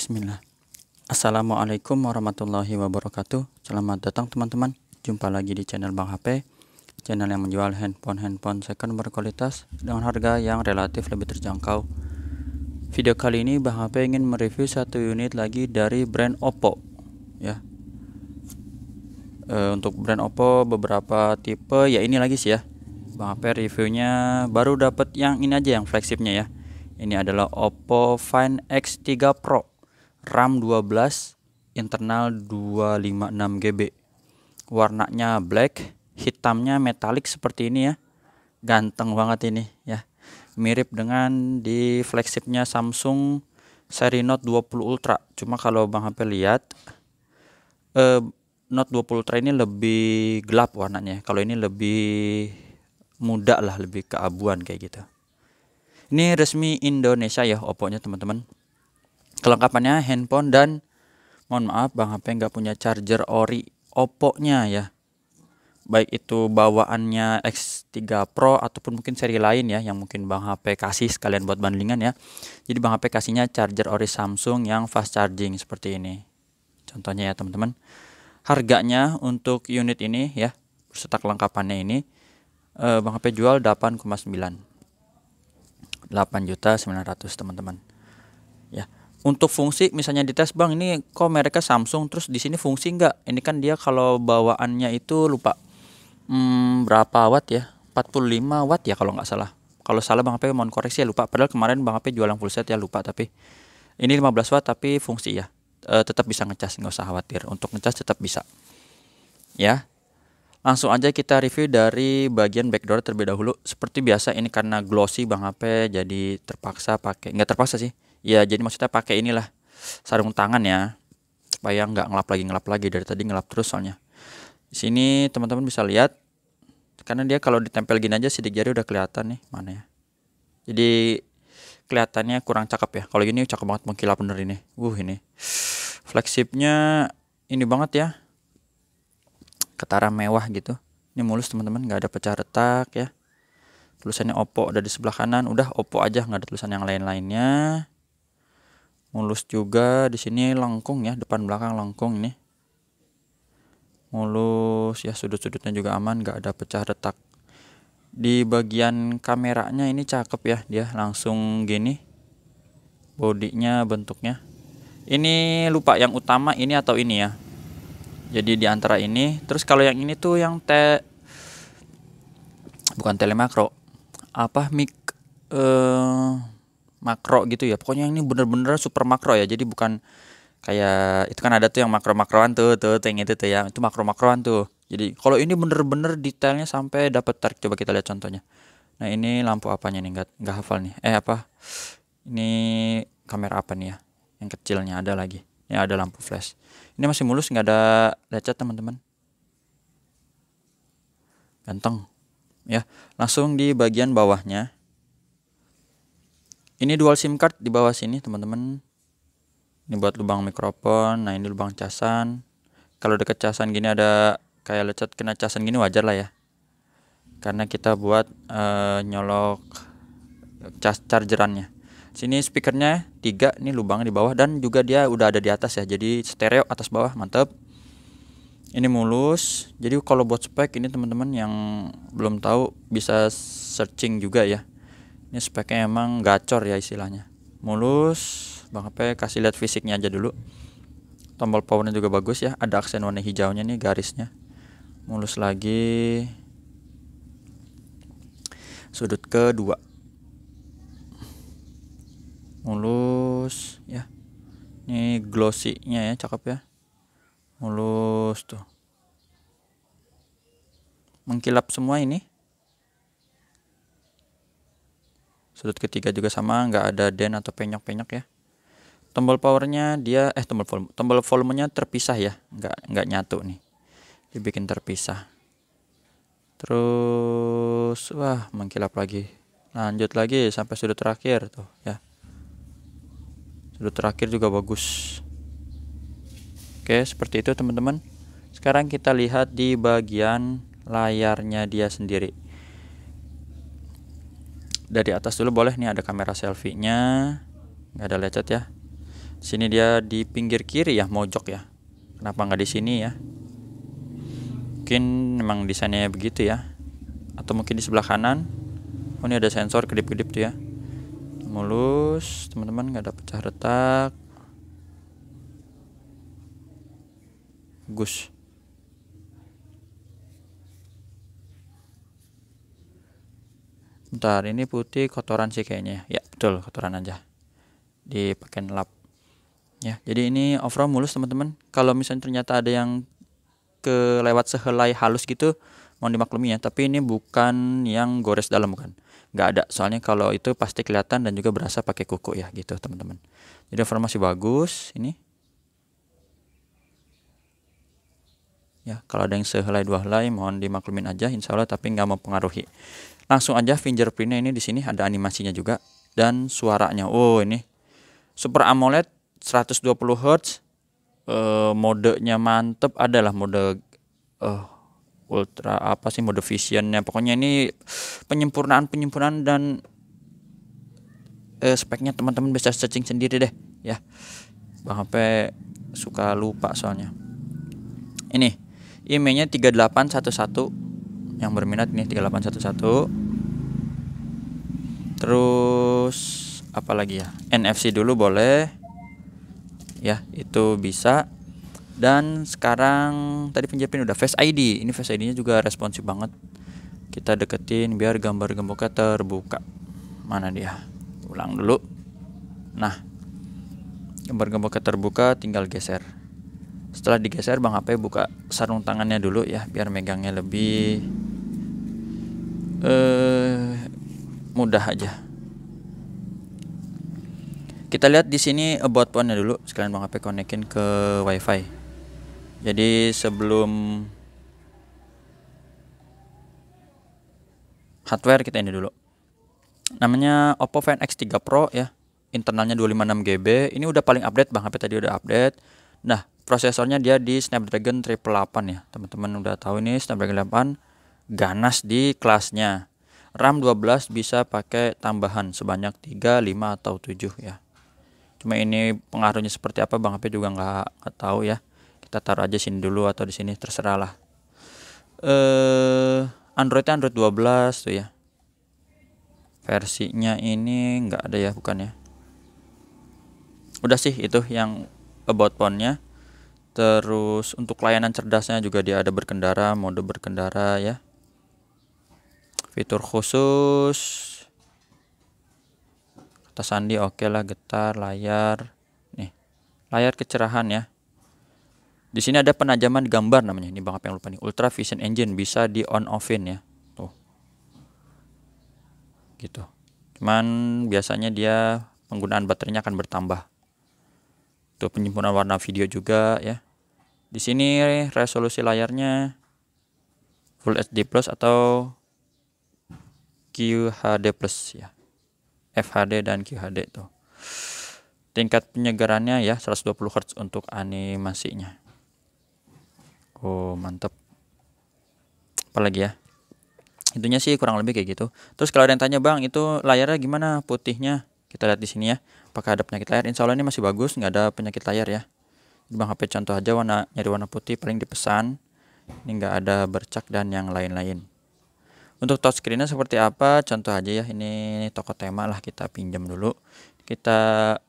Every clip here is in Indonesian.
Bismillah. Assalamualaikum warahmatullahi wabarakatuh. Selamat datang teman-teman. Jumpa lagi di channel Bang HP. Channel yang menjual handphone-handphone second berkualitas dengan harga yang relatif lebih terjangkau. Video kali ini Bang HP ingin mereview satu unit lagi dari brand Oppo. Ya. E, untuk brand Oppo beberapa tipe ya ini lagi sih ya. Bang HP reviewnya baru dapat yang ini aja yang flagshipnya ya. Ini adalah Oppo Find X3 Pro RAM 12 internal 256 GB warnanya black hitamnya metalik seperti ini ya. Ganteng banget ini ya. Mirip dengan di flagshipnya Samsung seri Note 20 Ultra. Cuma kalau Bang HP lihat eh, Note 20 Ultra ini lebih gelap warnanya. Kalau ini lebih muda lah lebih keabuan kayak gitu. Ini resmi Indonesia ya Oppo nya teman-teman kelengkapannya handphone dan mohon maaf Bang HP nggak punya charger ori Oppo-nya ya. Baik itu bawaannya X3 Pro ataupun mungkin seri lain ya yang mungkin Bang HP kasih sekalian buat bandingan ya. Jadi Bang HP kasihnya charger ori Samsung yang fast charging seperti ini. Contohnya ya teman-teman. Harganya untuk unit ini ya beserta kelengkapannya ini eh, Bang HP jual 8,9 8 juta 900 teman-teman. Ya untuk fungsi misalnya di tes bang ini kok mereka Samsung terus di sini fungsi enggak ini kan dia kalau bawaannya itu lupa. Hmm, berapa watt ya? 45 watt ya kalau nggak salah. Kalau salah bang HP mohon koreksi ya lupa. Padahal kemarin bang HP jualan full set ya lupa. Tapi ini 15 watt tapi fungsi ya. E, tetap bisa ngecas nggak usah khawatir. Untuk ngecas tetap bisa. Ya. Langsung aja kita review dari bagian backdoor terlebih dahulu. Seperti biasa ini karena glossy bang HP jadi terpaksa pakai nggak terpaksa sih ya jadi maksudnya pakai inilah sarung tangan ya supaya nggak ngelap lagi ngelap lagi dari tadi ngelap terus soalnya. Di sini teman-teman bisa lihat karena dia kalau ditempel gini aja sidik jari udah kelihatan nih mana ya. Jadi kelihatannya kurang cakep ya kalau gini cakep banget mengkilap bener ini. Uh ini. Flagshipnya ini banget ya ketara mewah gitu. Ini mulus teman-teman nggak ada pecah retak ya. Tulisannya Oppo ada di sebelah kanan udah Oppo aja nggak ada tulisan yang lain-lainnya mulus juga di sini lengkung ya depan belakang lengkung ini mulus ya sudut-sudutnya juga aman nggak ada pecah retak. Di bagian kameranya ini cakep ya dia langsung gini bodinya bentuknya. Ini lupa yang utama ini atau ini ya. Jadi di antara ini terus kalau yang ini tuh yang te bukan telemakro apa mic eh makro gitu ya. Pokoknya ini bener-bener super makro ya. Jadi bukan kayak itu kan ada tuh yang makro-makroan tuh tuh yang itu tuh ya. Itu makro-makroan tuh. Jadi kalau ini bener-bener detailnya sampai dapat tarik. Coba kita lihat contohnya. Nah ini lampu apanya nih? Nggak nggak hafal nih. Eh apa? Ini kamera apa nih ya? Yang kecilnya ada lagi. Ya ada lampu flash. Ini masih mulus nggak ada lecet teman-teman. Ganteng. Ya langsung di bagian bawahnya ini dual sim card di bawah sini teman-teman. Ini buat lubang mikrofon nah ini lubang casan. Kalau deket casan gini ada kayak lecet kena casan gini wajar lah ya. Karena kita buat uh, nyolok cas chargerannya. Sini speakernya tiga ini lubang di bawah dan juga dia udah ada di atas ya. Jadi stereo atas bawah mantep. Ini mulus. Jadi kalau buat spek ini teman-teman yang belum tahu bisa searching juga ya ini speknya emang gacor ya istilahnya. Mulus Bang HP kasih lihat fisiknya aja dulu. Tombol powernya juga bagus ya ada aksen warna hijaunya nih garisnya. Mulus lagi. Sudut kedua. Mulus ya. Ini glossy-nya ya cakep ya. Mulus tuh. Mengkilap semua ini sudut ketiga juga sama nggak ada den atau penyok-penyok ya. Tombol powernya dia eh tombol volume tombol volumenya terpisah ya. Nggak nggak nyatu nih. Dibikin terpisah. Terus wah mengkilap lagi. Lanjut lagi sampai sudut terakhir tuh ya. Sudut terakhir juga bagus. Oke seperti itu teman-teman. Sekarang kita lihat di bagian layarnya dia sendiri dari atas dulu boleh nih ada kamera selfie-nya. Nggak ada lecet ya. Sini dia di pinggir kiri ya mojok ya. Kenapa nggak di sini ya? Mungkin memang desainnya begitu ya. Atau mungkin di sebelah kanan. Oh ini ada sensor kedip-kedip tuh ya. Mulus teman-teman nggak ada pecah retak. Gus Bentar, ini putih kotoran sih kayaknya. Ya, betul, kotoran aja. Dipakai lap. Ya, jadi ini overall mulus teman-teman. Kalau misalnya ternyata ada yang kelewat sehelai halus gitu, mohon dimaklumi ya. Tapi ini bukan yang gores dalam bukan. Nggak ada. Soalnya kalau itu pasti kelihatan dan juga berasa pakai kuku ya gitu teman-teman. Jadi informasi bagus ini. Ya, kalau ada yang sehelai dua helai mohon dimaklumin aja insya Allah tapi nggak mempengaruhi langsung aja fingerprintnya ini di sini ada animasinya juga. Dan suaranya oh ini. Super AMOLED 120 Hz uh, modenya mantep adalah mode uh, ultra apa sih mode visionnya. Pokoknya ini penyempurnaan penyempurnaan dan uh, speknya teman-teman bisa searching sendiri deh ya. Bang HP suka lupa soalnya. Ini emailnya 3811 yang berminat ini 3811 terus apa lagi ya? NFC dulu boleh. Ya itu bisa. Dan sekarang tadi penjepit udah Face ID ini Face ID nya juga responsif banget. Kita deketin biar gambar gemboknya terbuka. Mana dia? Ulang dulu. Nah gambar gemboknya terbuka tinggal geser setelah digeser Bang HP buka sarung tangannya dulu ya biar megangnya lebih eh mudah aja. Kita lihat di sini about phone-nya dulu. Sekalian Bang HP konekin ke WiFi. Jadi sebelum hardware kita ini dulu. Namanya Oppo Find X3 Pro ya. Internalnya 256 GB. Ini udah paling update Bang HP tadi udah update. Nah, prosesornya dia di Snapdragon 888 ya. Teman-teman udah tahu ini Snapdragon 8 ganas di kelasnya. RAM 12 bisa pakai tambahan sebanyak 3, 5 atau 7 ya. Cuma ini pengaruhnya seperti apa Bang HP juga nggak tahu ya. Kita taruh aja sini dulu atau di sini terserah lah. Eh Androidnya Android 12 tuh ya. Versinya ini nggak ada ya bukan ya. Udah sih itu yang about phone-nya. Terus untuk layanan cerdasnya juga dia ada berkendara, mode berkendara ya. Fitur khusus. Kata sandi oke okay lah getar layar. Nih layar kecerahan ya. Di sini ada penajaman gambar namanya. Ini bang apa yang lupa nih? Ultra vision engine bisa di on offin ya. Tuh. Gitu. Cuman biasanya dia penggunaan baterainya akan bertambah tuh penyempurnaan warna video juga ya. Di sini resolusi layarnya Full HD Plus atau QHD plus ya. FHD dan QHD tuh. Tingkat penyegarannya ya 120 Hz untuk animasinya. Oh mantep. Apalagi ya? Itunya sih kurang lebih kayak gitu. Terus kalau ada yang tanya bang itu layarnya gimana? Putihnya kita lihat di sini ya apakah ada penyakit layar insya Allah ini masih bagus nggak ada penyakit layar ya bang HP contoh aja warna nyari warna putih paling dipesan ini nggak ada bercak dan yang lain-lain untuk touchscreennya seperti apa? Contoh aja ya, ini toko tema lah kita pinjam dulu. Kita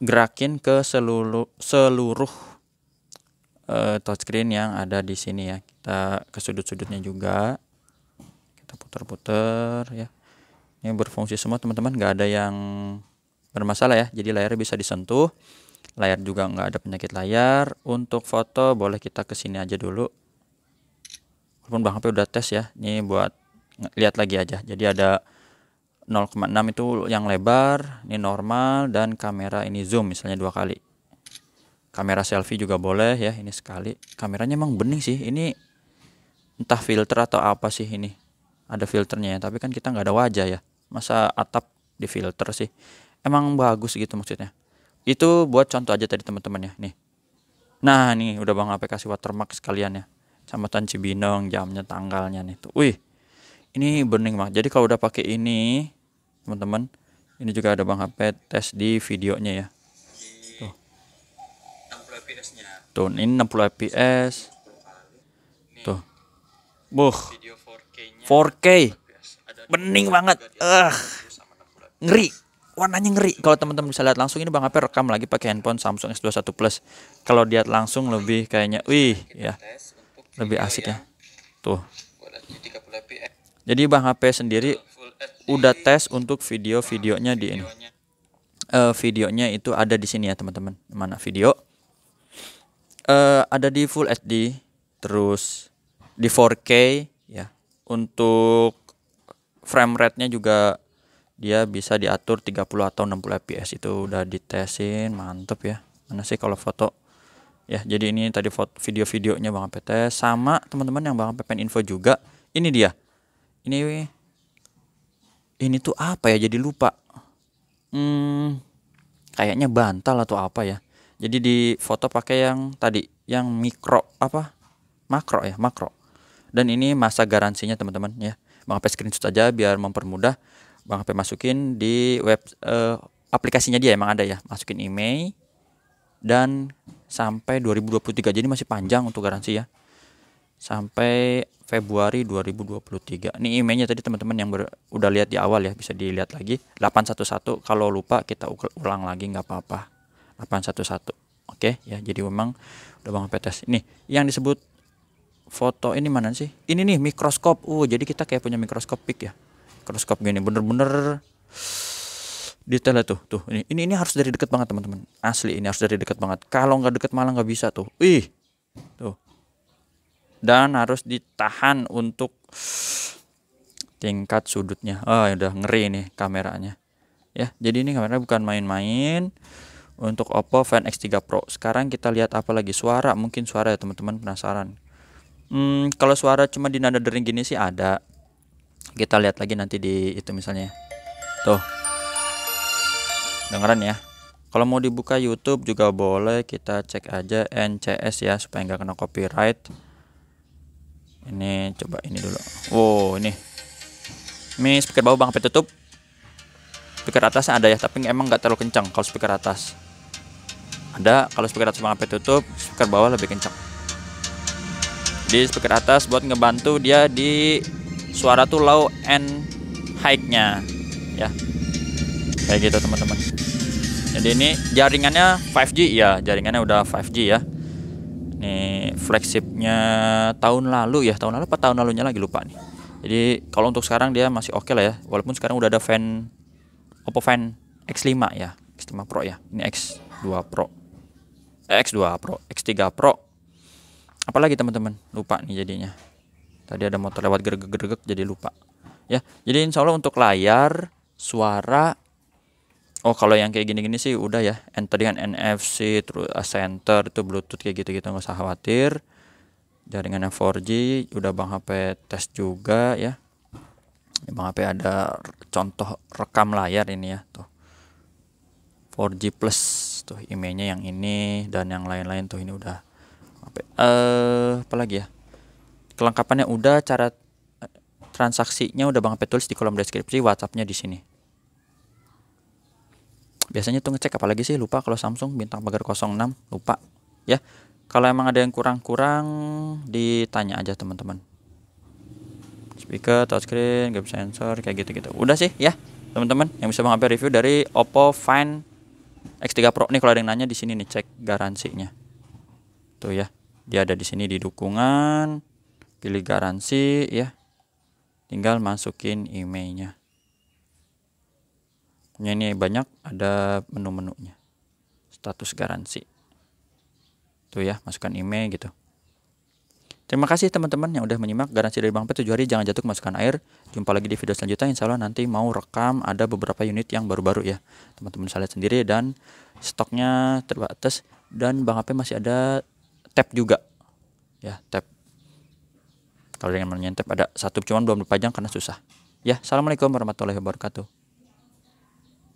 gerakin ke seluruh seluruh uh, touchscreen yang ada di sini ya. Kita ke sudut-sudutnya juga. Kita putar-putar ya. Ini berfungsi semua teman-teman, nggak ada yang bermasalah ya. Jadi layarnya bisa disentuh. Layar juga nggak ada penyakit layar. Untuk foto boleh kita ke sini aja dulu walaupun Bang HP udah tes ya ini buat lihat lagi aja jadi ada 0,6 itu yang lebar ini normal dan kamera ini zoom misalnya dua kali kamera selfie juga boleh ya ini sekali kameranya emang bening sih ini entah filter atau apa sih ini ada filternya ya tapi kan kita nggak ada wajah ya masa atap di filter sih. Emang bagus gitu maksudnya. Itu buat contoh aja tadi teman-teman ya nih. Nah nih udah bang aplikasi watermark sekalian ya. Kecamatan Cibinong jamnya tanggalnya nih tuh. Wih ini bening mah jadi kalau udah pakai ini teman-teman ini juga ada Bang HP tes di videonya ya. Tuh. Tuh ini 60 fps tuh. Buh. 4K bening banget. Eh ngeri. Warnanya ngeri. Kalau teman-teman bisa lihat langsung ini Bang HP rekam lagi pakai handphone Samsung S21 Plus. Kalau lihat langsung lebih kayaknya wih ya. Lebih asik ya. Tuh. Jadi Bang HP sendiri udah tes untuk video-videonya di ini. Uh, videonya itu ada di sini ya teman-teman. Mana video? Uh, ada di Full HD terus di 4K ya. Untuk frame rate-nya juga dia bisa diatur 30 atau 60 fps itu udah ditesin mantep ya. Mana sih kalau foto? Ya jadi ini tadi foto video-videonya Bang PT sama teman-teman yang Bang pengen info juga ini dia. Ini ini tuh apa ya? Jadi lupa. Hmm, kayaknya bantal atau apa ya? Jadi di foto pakai yang tadi yang mikro apa? Makro ya makro. Dan ini masa garansinya teman-teman ya Bang HP screenshot aja biar mempermudah. Bang HP masukin di web uh, aplikasinya dia emang ada ya. Masukin email dan sampai 2023 jadi masih panjang untuk garansi ya. Sampai Februari 2023 ini emailnya tadi teman-teman yang ber, udah lihat di awal ya bisa dilihat lagi. 811 kalau lupa kita ulang lagi nggak apa-apa. 811 oke ya jadi memang udah bang tes. Ini yang disebut foto ini mana sih? Ini nih mikroskop. Uh, jadi kita kayak punya mikroskop pik ya. Mikroskop gini bener-bener detail tuh. Tuh, ini ini ini harus dari deket banget teman-teman. Asli ini harus dari deket banget. Kalau nggak deket malah nggak bisa tuh. Ih. Tuh. Dan harus ditahan untuk tingkat sudutnya. Oh, udah ngeri nih kameranya. Ya, jadi ini kamera bukan main-main untuk Oppo Find X3 Pro. Sekarang kita lihat apa lagi suara, mungkin suara ya teman-teman penasaran. Hmm, kalau suara cuma di nada dering gini sih ada. Kita lihat lagi nanti di itu misalnya. Tuh. Dengeran ya. Kalau mau dibuka YouTube juga boleh, kita cek aja NCS ya supaya nggak kena copyright. Ini coba ini dulu. Wow, ini. Ini speaker bawah bang tutup. Speaker atasnya ada ya, tapi emang nggak terlalu kencang kalau speaker atas. Ada, kalau speaker atas bang tutup, speaker bawah lebih kencang di speaker atas buat ngebantu dia di suara tuh low and high-nya. Ya. Kayak gitu teman-teman. Jadi ini jaringannya 5G ya jaringannya udah 5G ya. Ini flagshipnya tahun lalu ya. Tahun lalu apa tahun lalunya lagi? Lupa nih. Jadi kalau untuk sekarang dia masih oke okay lah ya. Walaupun sekarang udah ada fan Oppo Fan X5 ya. X5 Pro ya. Ini X2 Pro. Eh, X2 Pro X3 Pro apalagi teman-teman? Lupa nih jadinya. Tadi ada motor lewat gereg-gereg jadi lupa. Ya jadi insya Allah untuk layar suara oh kalau yang kayak gini-gini sih udah ya. Tadi kan NFC terus center itu Bluetooth kayak gitu-gitu nggak usah khawatir. Jaringannya 4G udah Bang HP tes juga ya. Bang HP ada contoh rekam layar ini ya tuh. 4G plus tuh emailnya yang ini dan yang lain-lain tuh ini udah apa uh, apa lagi ya? Kelengkapannya udah cara eh, transaksinya udah bang tulis di kolom deskripsi WhatsAppnya di sini. Biasanya tuh ngecek apalagi sih lupa kalau Samsung bintang pagar 06 lupa ya. Kalau emang ada yang kurang-kurang ditanya aja teman-teman. Speaker touchscreen gap sensor kayak gitu-gitu. Udah sih ya teman-teman. Yang bisa bang review dari Oppo Find X3 Pro. Nih kalau ada yang nanya di sini nih cek garansinya tuh ya. Dia ada di sini di dukungan pilih garansi ya. Tinggal masukin emailnya. Ini banyak ada menu-menunya. Status garansi. Tuh ya masukkan email gitu. Terima kasih teman-teman yang udah menyimak garansi dari Bang P 7 hari jangan jatuh kemasukan air. Jumpa lagi di video selanjutnya. Insya Allah nanti mau rekam ada beberapa unit yang baru-baru ya. Teman-teman bisa lihat sendiri dan stoknya terbatas. Dan Bang HP masih ada tab juga. Ya tab kalau dengan menyentap ada satu cuman belum dipajang karena susah. Ya assalamualaikum warahmatullahi wabarakatuh